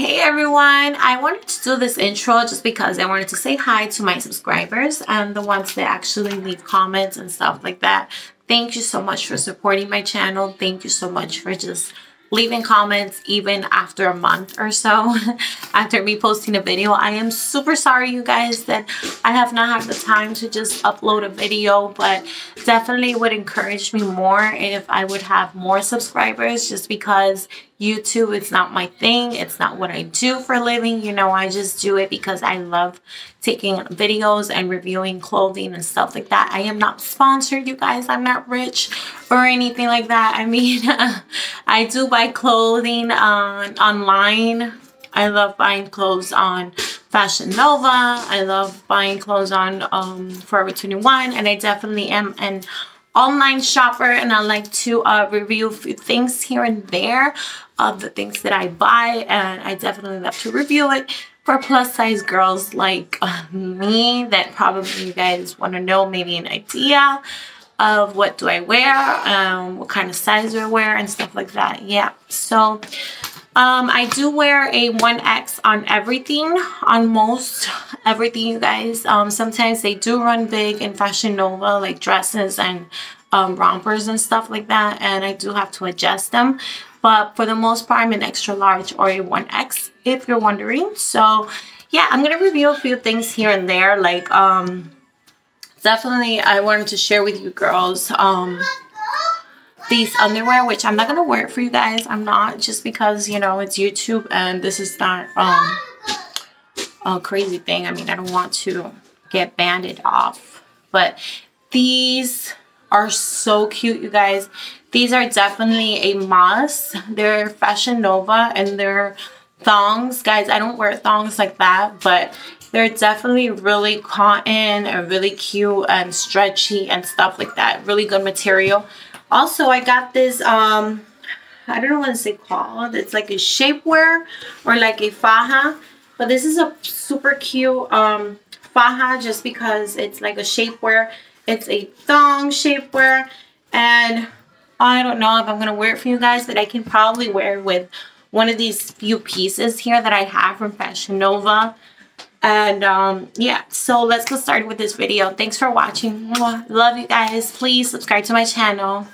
Hey everyone, I wanted to do this intro just because I wanted to say hi to my subscribers and the ones that actually leave comments and stuff like that. Thank you so much for supporting my channel. Thank you so much for just leaving comments even after a month or so after me posting a video. I am super sorry you guys that I have not had the time to just upload a video but definitely would encourage me more if I would have more subscribers just because YouTube it's not my thing. It's not what I do for a living. You know, I just do it because I love taking videos and reviewing clothing and stuff like that. I am not sponsored, you guys. I'm not rich or anything like that. I mean, I do buy clothing on online. I love buying clothes on Fashion Nova. I love buying clothes on um, Forever 21. And I definitely am an online shopper and I like to uh, review a few things here and there of the things that I buy and I definitely love to review it for plus size girls like uh, me that probably you guys want to know maybe an idea of what do I wear, um, what kind of size do I wear and stuff like that. Yeah, so um, I do wear a 1X on everything, on most everything, you guys. Um, sometimes they do run big in Fashion Nova, like dresses and um, rompers and stuff like that, and I do have to adjust them. But for the most part, I'm an extra large or a 1X, if you're wondering. So, yeah, I'm going to review a few things here and there, like, um, definitely I wanted to share with you girls um, these underwear, which I'm not going to wear it for you guys. I'm not just because, you know, it's YouTube and this is not um, a crazy thing. I mean, I don't want to get banded off. But these are so cute, you guys. These are definitely a must. They're Fashion Nova and they're thongs. Guys, I don't wear thongs like that, but they're definitely really cotton and really cute and stretchy and stuff like that. Really good material. Also, I got this, um, I don't know what it's called. It's like a shapewear or like a faja. But this is a super cute um, faja just because it's like a shapewear. It's a thong shapewear. And I don't know if I'm going to wear it for you guys, but I can probably wear it with one of these few pieces here that I have from Fashion Nova. And um, yeah, so let's get started with this video. Thanks for watching. Love you guys. Please subscribe to my channel.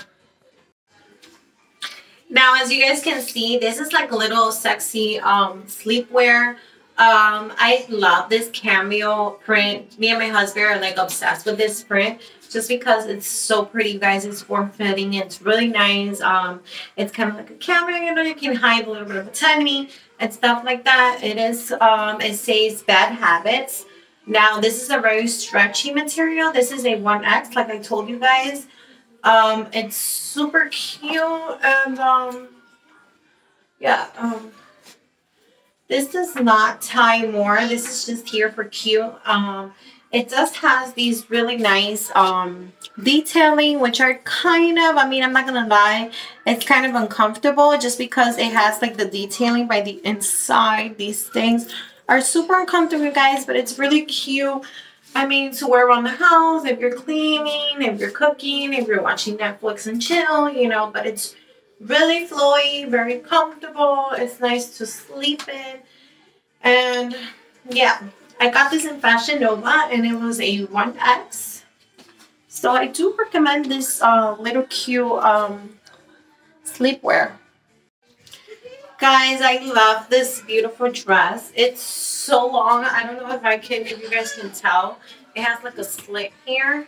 Now, as you guys can see, this is like a little sexy um, sleepwear. Um, I love this cameo print. Me and my husband are like obsessed with this print just because it's so pretty, you guys. It's form-fitting. It's really nice. Um, it's kind of like a cameo, you know, you can hide a little bit of a tummy and stuff like that. It is, um, it says bad habits. Now, this is a very stretchy material. This is a 1X, like I told you guys. Um, it's super cute and, um, yeah, um, this does not tie more. This is just here for cute. Um, it just has these really nice um, detailing, which are kind of, I mean, I'm not going to lie, it's kind of uncomfortable just because it has like the detailing by the inside. These things are super uncomfortable, guys, but it's really cute. I mean, to wear around the house, if you're cleaning, if you're cooking, if you're watching Netflix and chill, you know, but it's really flowy, very comfortable. It's nice to sleep in. And yeah, I got this in Fashion Nova and it was a 1X. So I do recommend this uh, little cute um, sleepwear. Guys, I love this beautiful dress. It's so long. I don't know if I can, if you guys can tell. It has like a slit here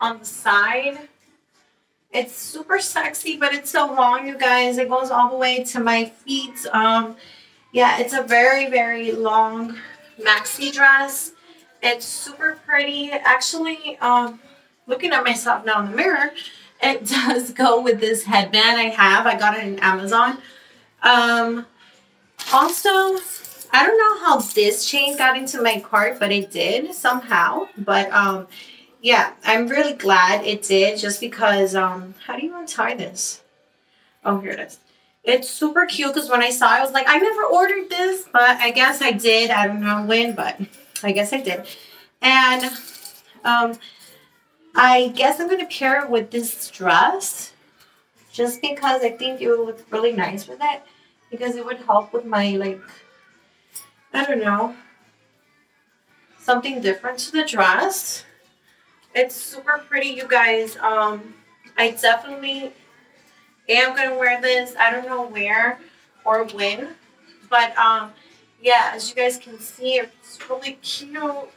on the side. It's super sexy, but it's so long, you guys. It goes all the way to my feet. Um, yeah, it's a very, very long maxi dress. It's super pretty. Actually, um, looking at myself now in the mirror, it does go with this headband I have. I got it in Amazon. Um, also, I don't know how this chain got into my cart, but it did somehow. But um, yeah, I'm really glad it did just because, um, how do you untie this? Oh, here it is. It's super cute because when I saw it, I was like, I never ordered this, but I guess I did. I don't know when, but I guess I did. And um, I guess I'm going to pair it with this dress just because I think it would look really nice with it. because it would help with my like I don't know something different to the dress. It's super pretty, you guys. Um, I definitely am gonna wear this. I don't know where or when, but um, yeah, as you guys can see, it's really cute.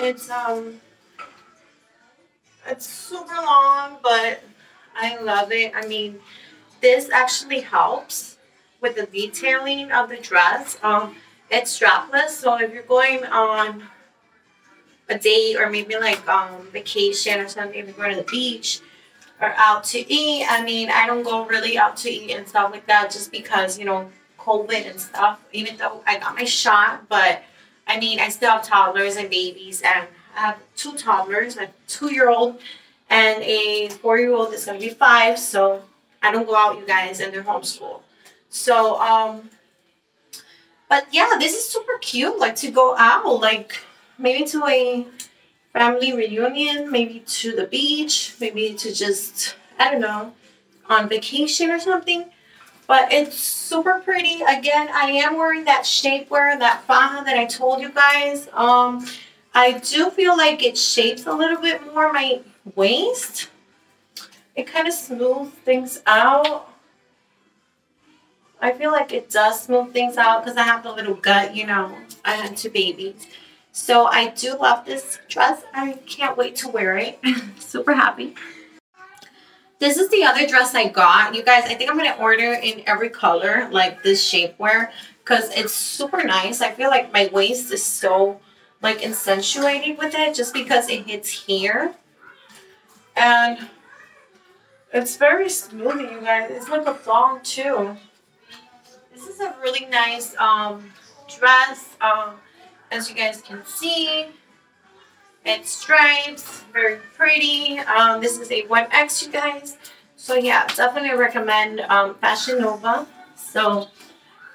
It's um, it's super long, but I love it. I mean, this actually helps with the detailing of the dress. Um, it's strapless, so if you're going on a date or maybe like um vacation or something, if you're going to the beach or out to eat, I mean, I don't go really out to eat and stuff like that just because, you know, COVID and stuff, even though I got my shot, but I mean, I still have toddlers and babies and I have two toddlers, a two-year-old and a four-year-old is going to be five, so I don't go out, you guys, and they're homeschooled. So, um, but yeah, this is super cute, like to go out, like maybe to a family reunion, maybe to the beach, maybe to just, I don't know, on vacation or something. But it's super pretty. Again, I am wearing that shapewear, that faja that I told you guys. Um, I do feel like it shapes a little bit more my waist. It kind of smooths things out. I feel like it does smooth things out because I have the little gut, you know, I had two babies. So I do love this dress. I can't wait to wear it. Super happy. This is the other dress I got. You guys, I think I'm going to order in every color, like this shapewear, because it's super nice. I feel like my waist is so, like, accentuated with it just because it hits here. And it's very smooth, you guys. It's like a thong, too. This is a really nice um, dress. Um, as you guys can see, it's stripes, very pretty. Um, this is a 1X, you guys. So yeah, definitely recommend um, Fashion Nova. So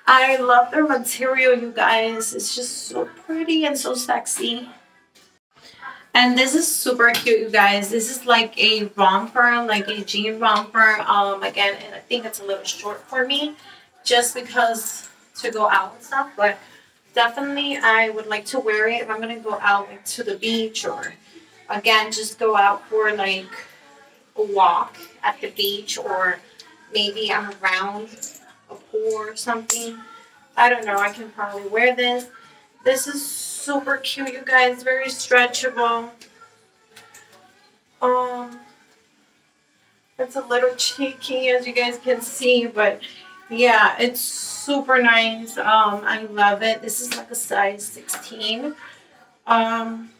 I love their material, you guys. It's just so pretty and so sexy. And this is super cute, you guys. This is like a romper, like a jean romper. Um, again, and I think it's a little short for me, just because to go out and stuff. But definitely I would like to wear it if I'm going to go out like, to the beach or again just go out for like a walk at the beach or maybe I'm around a pool or something. I don't know. I can probably wear this. This is super cute, you guys. Very stretchable. Um, it's a little cheeky, as you guys can see, but yeah, it's super nice. Um, I love it. This is like a size 16. Um,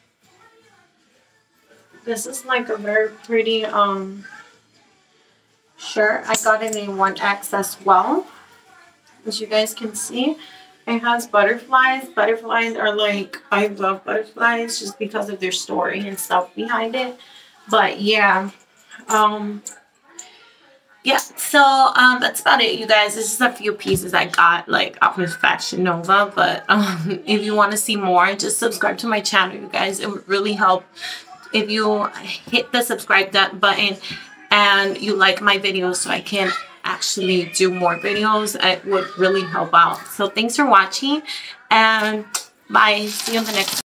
this is like a very pretty um, shirt. I got it in 1X as well. As you guys can see, it has butterflies. Butterflies are like, I love butterflies just because of their story and stuff behind it. But yeah, um, yeah, so um, that's about it, you guys. This is a few pieces I got like off of Fashion Nova. But um, if you want to see more, just subscribe to my channel, you guys. It would really help if you hit the subscribe button and you like my videos so I can actually do more videos. It would really help out. So thanks for watching and bye. See you in the next